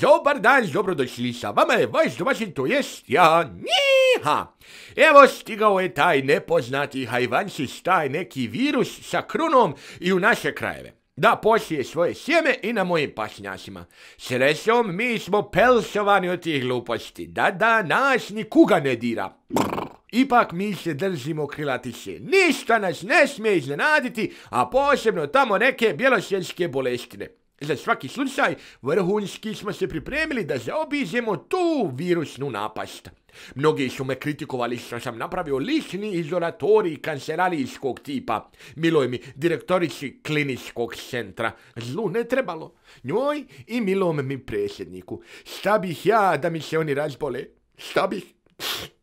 Dobar dan, dobrodošli sa vama je vaš domaćin, to jest ja, njiha. Evo stigao je taj nepoznati hajvančić, taj neki virus sa krunom i u naše krajeve. Da posije svoje sjeme i na mojim pašnjacima. Srećom, mi smo pelsovani od tih gluposti. Da, da, nas ni kuga ne dira. Ipak mi se držimo krilatice. Ništa nas ne smije iznenaditi, a posebno tamo neke bjelosvjetske bolestine. Za svaki slučaj, vrhunski smo se pripremili da zaobiđemo tu virusnu napast. Mnogi su me kritikovali što sam napravio lični izolatorij kancelarijskog tipa. Miloj mi direktorici kliničkog centra. Zlu ne trebalo. Njoj i milom mi predsjedniku. Šta bih ja da mi se oni razbole? Šta bih?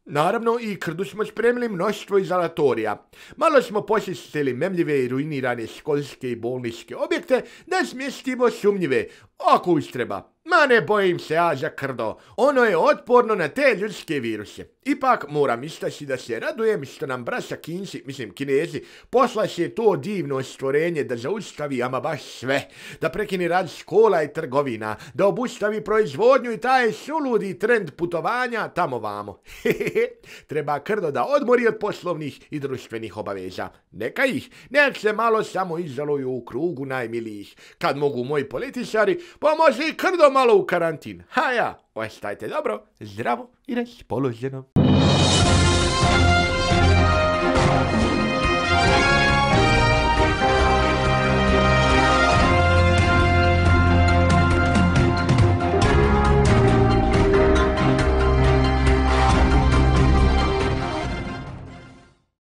Naravno i krdu smo spremili mnoštvo izolatorija. Malo smo posjetili memljive i ruinirane školske i bolničke objekte da smjestimo sumnjive, ako ustreba. Ma ne bojim se ja za krdo, ono je otporno na te ljudske viruse. Ipak moram istaći da se radujem što nam braća kinci, mislim kinezi, poslaše to divno stvorenje da zaustavi ama baš sve, da prekini rad škola i trgovina, da obustavi proizvodnju i taj suludi trend putovanja tamo vamo. Treba krdo da odmori od poslovnih i društvenih obaveza. Neka ih, nek se malo samo izoluju u krugu najmilijih. Kad mogu moji političari, pa može i krdo malo u karantin. Ha ja, ostajte dobro, zdravo i raspoloženo.